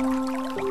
Música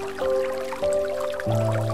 thank you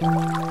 Música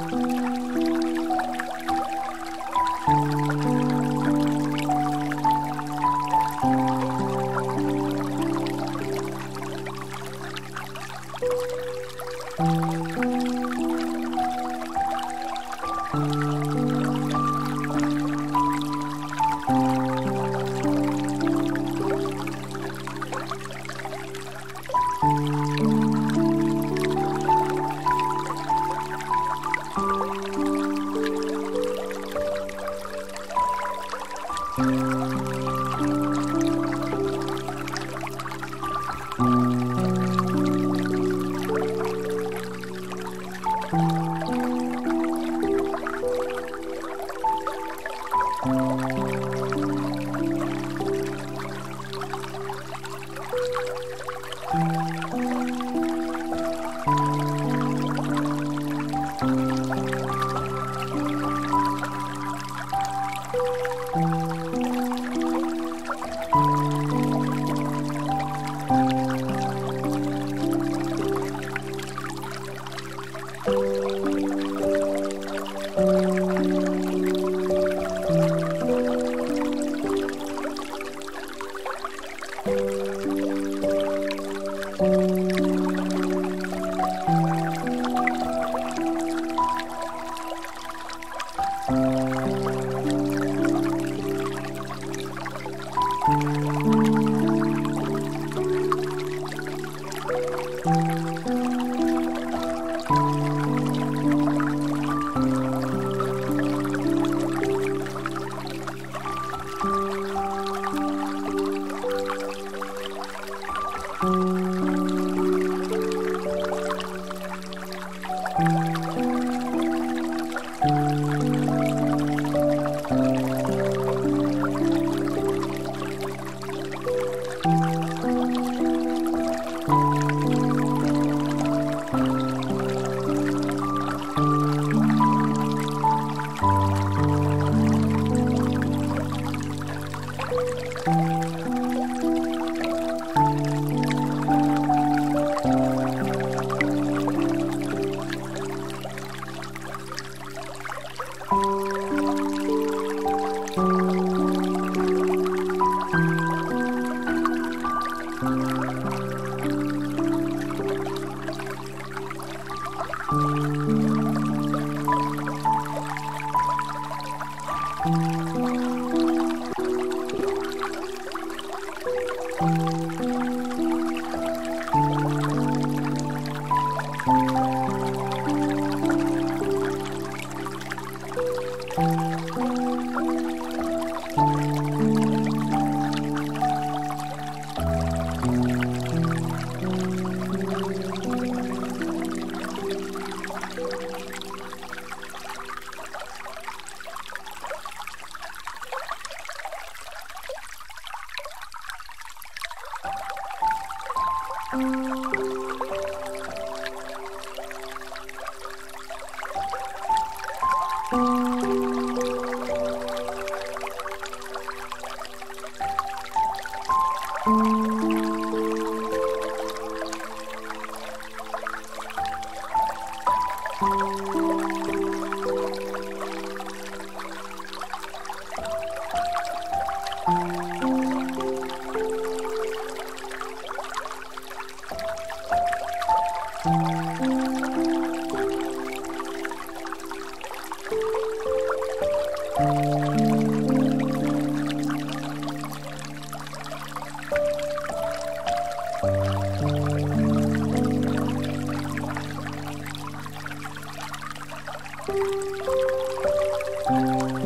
Música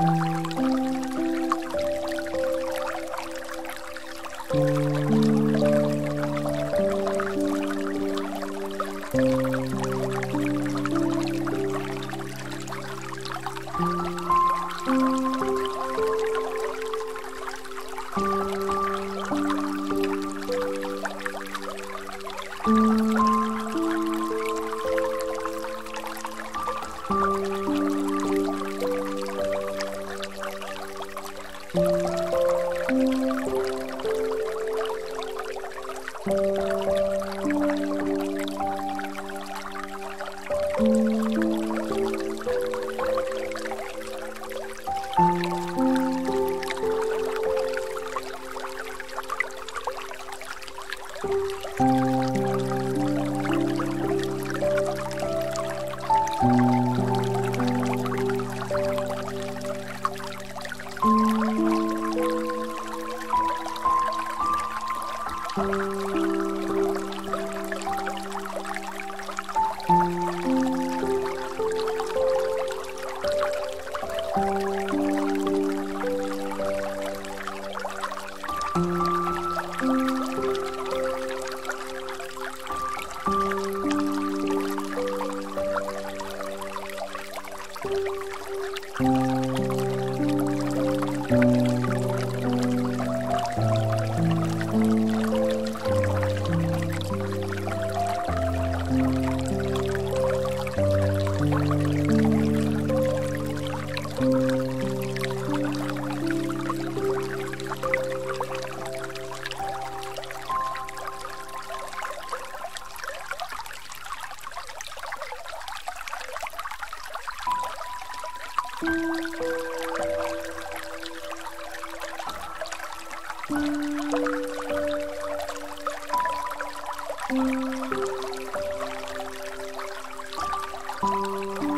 Música Música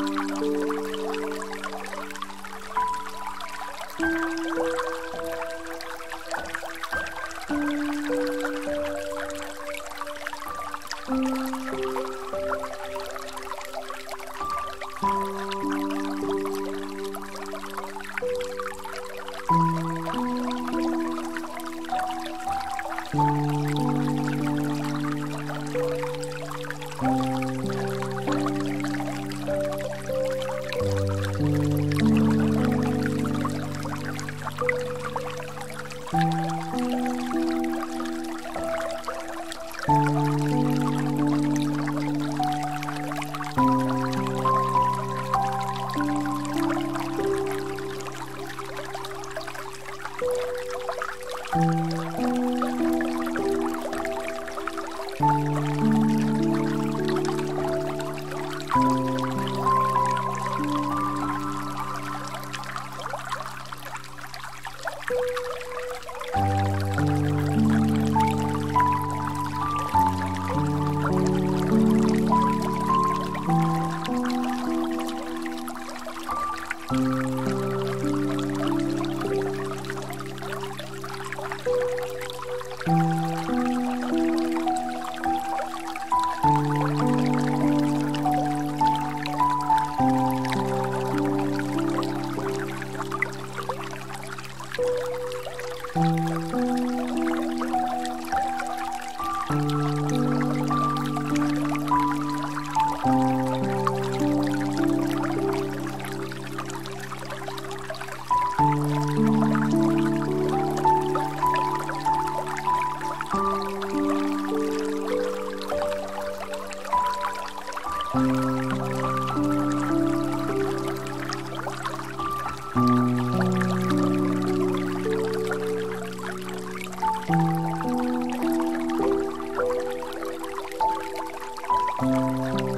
Música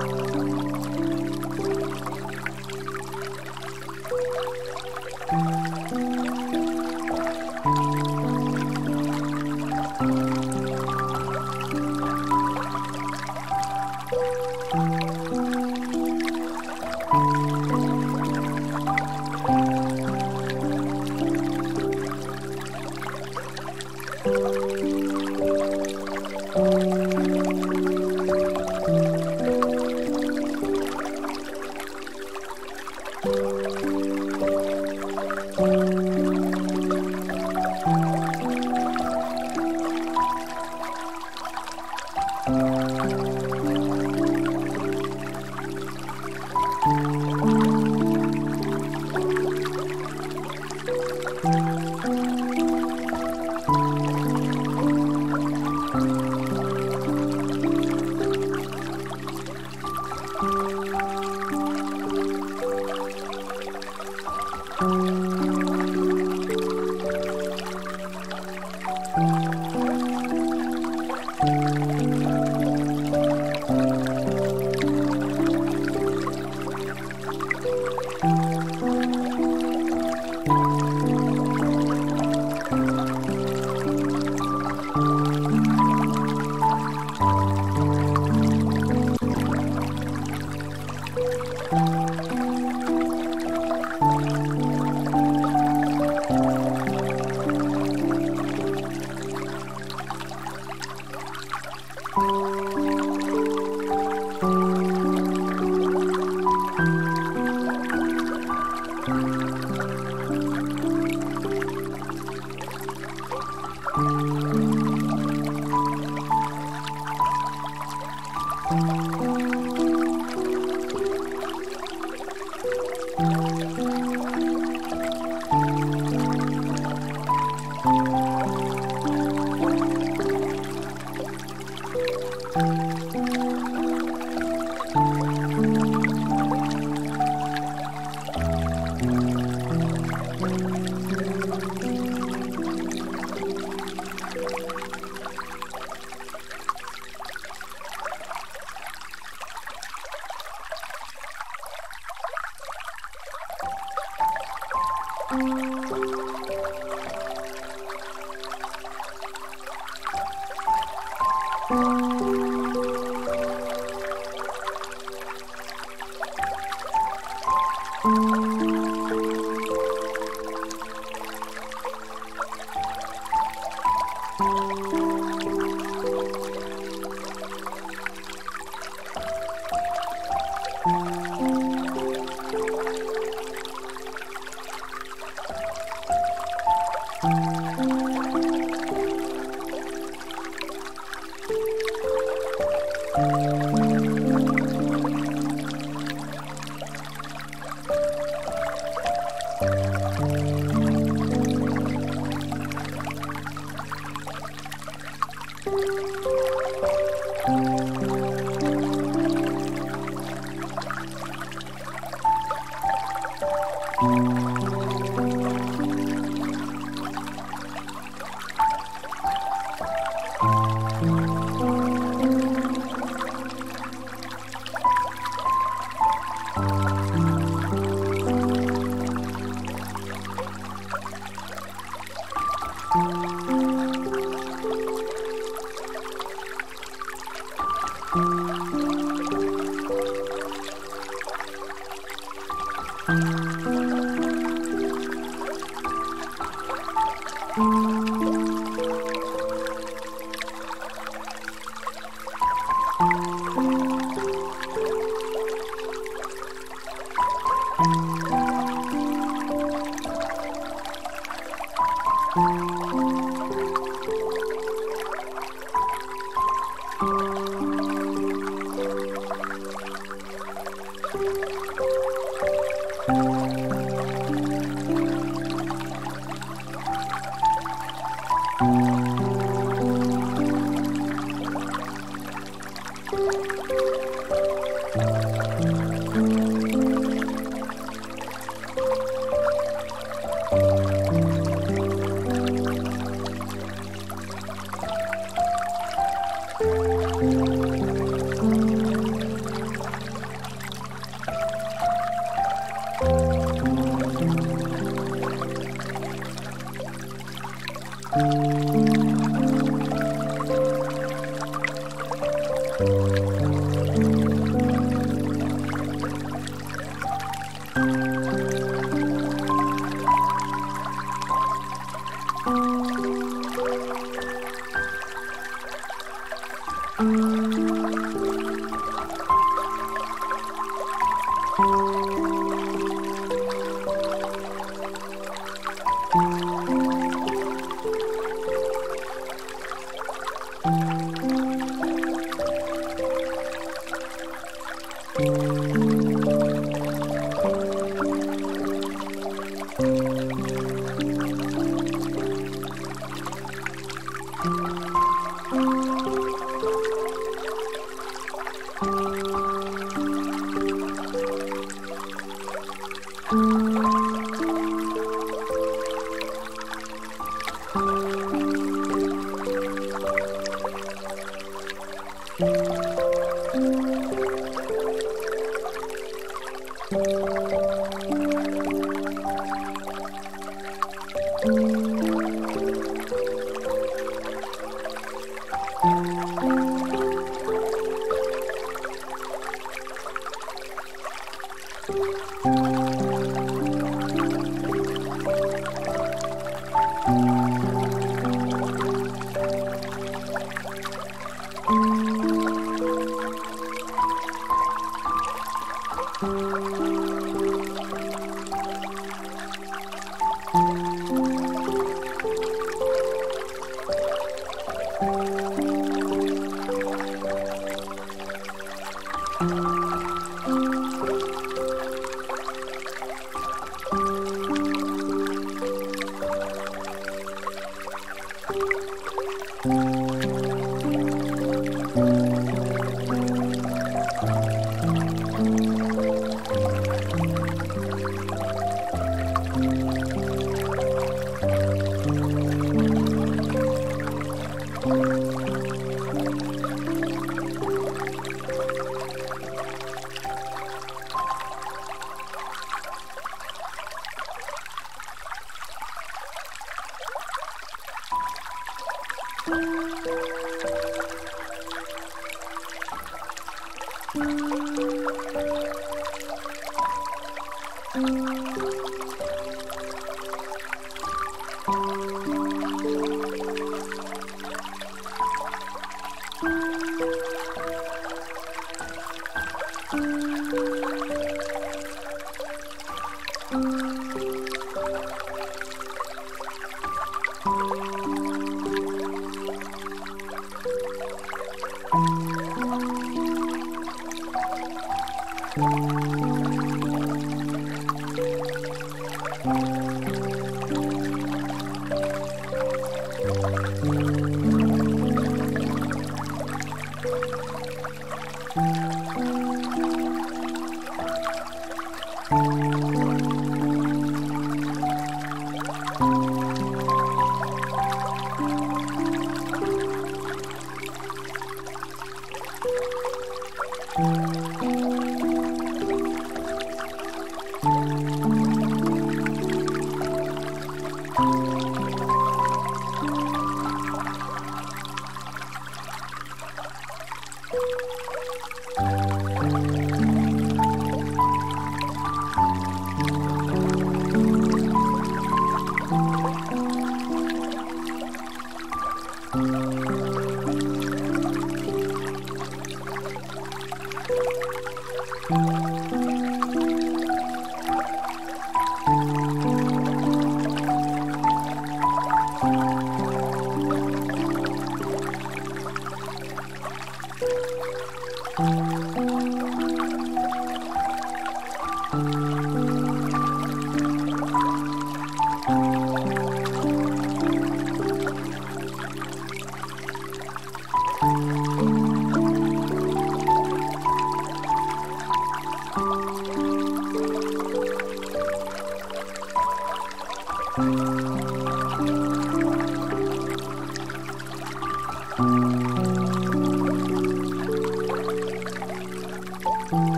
Música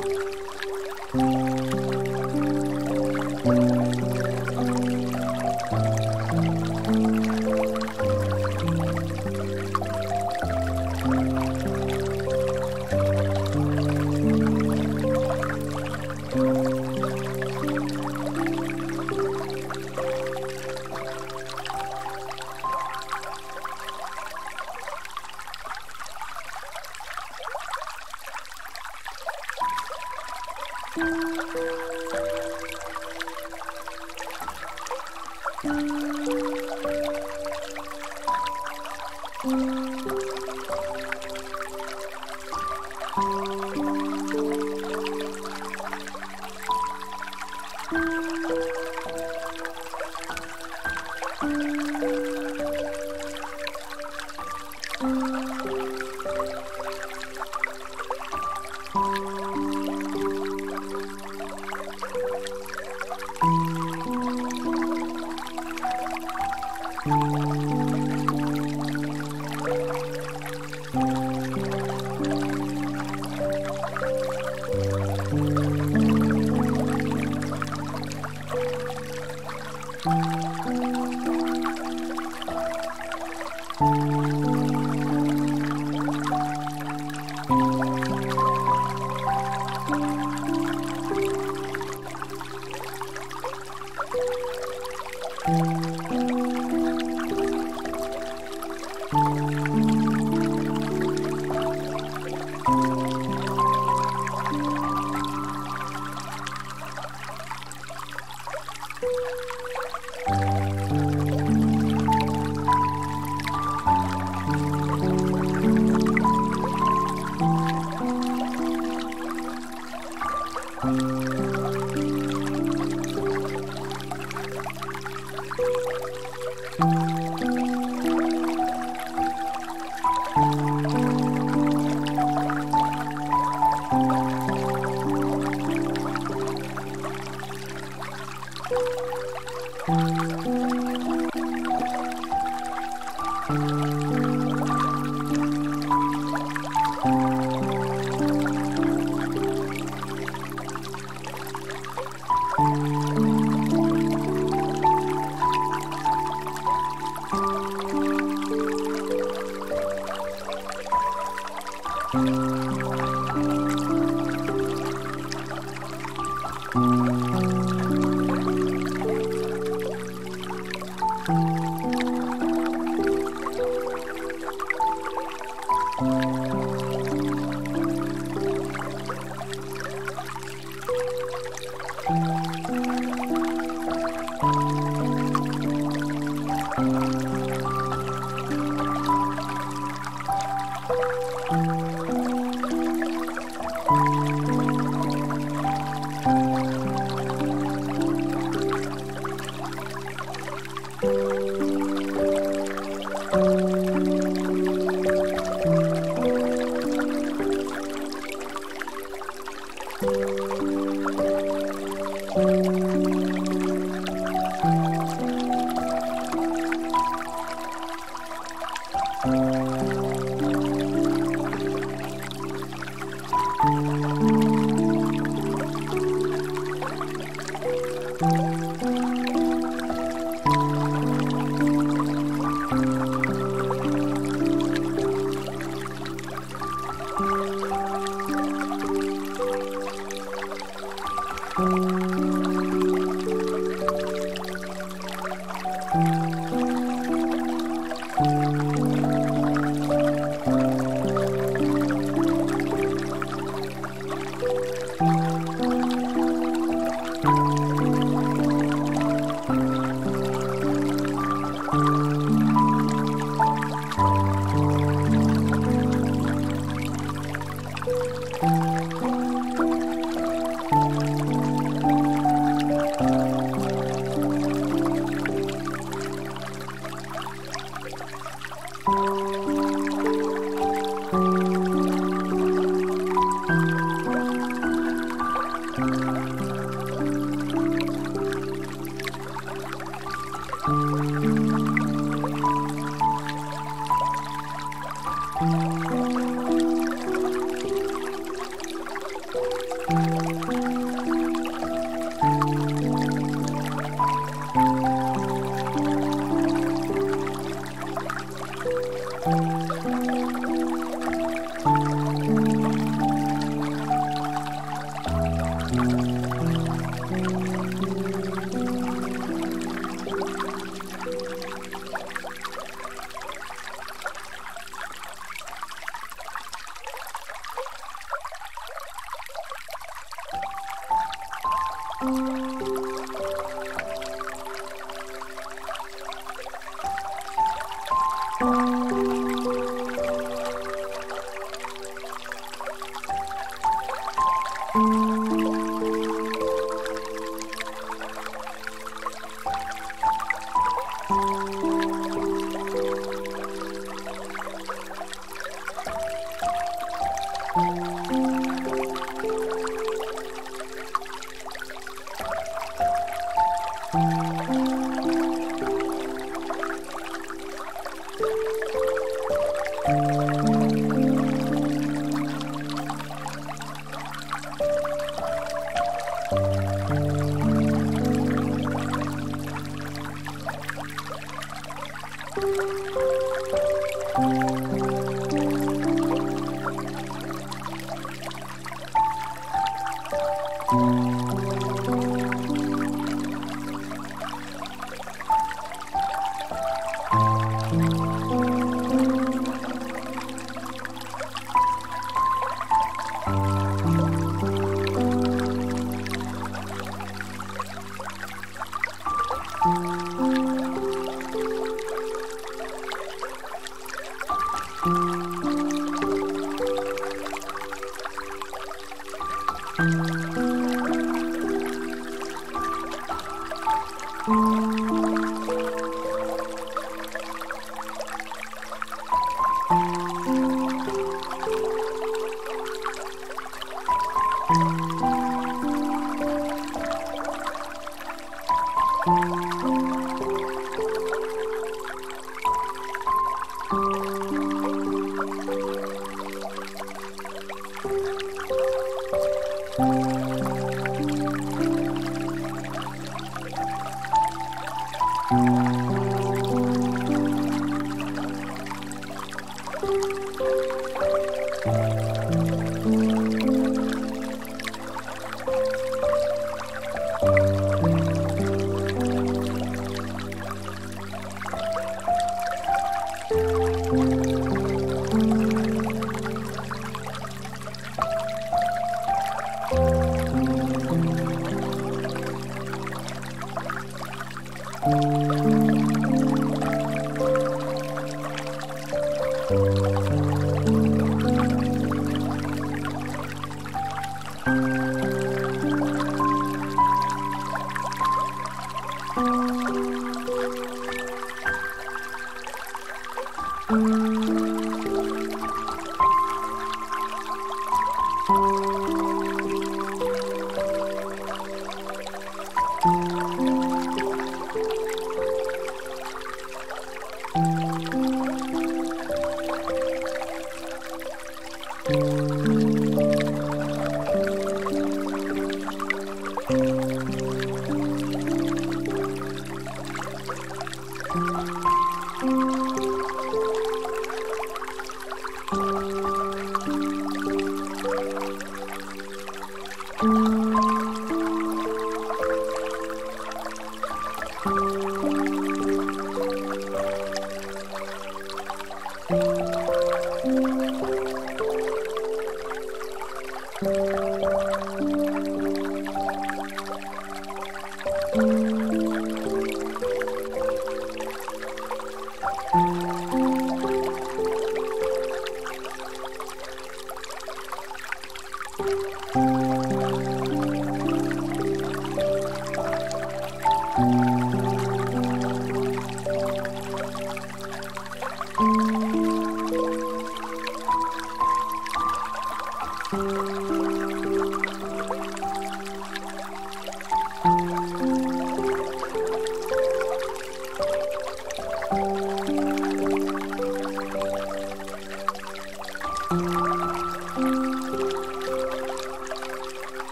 Thank you.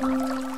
Música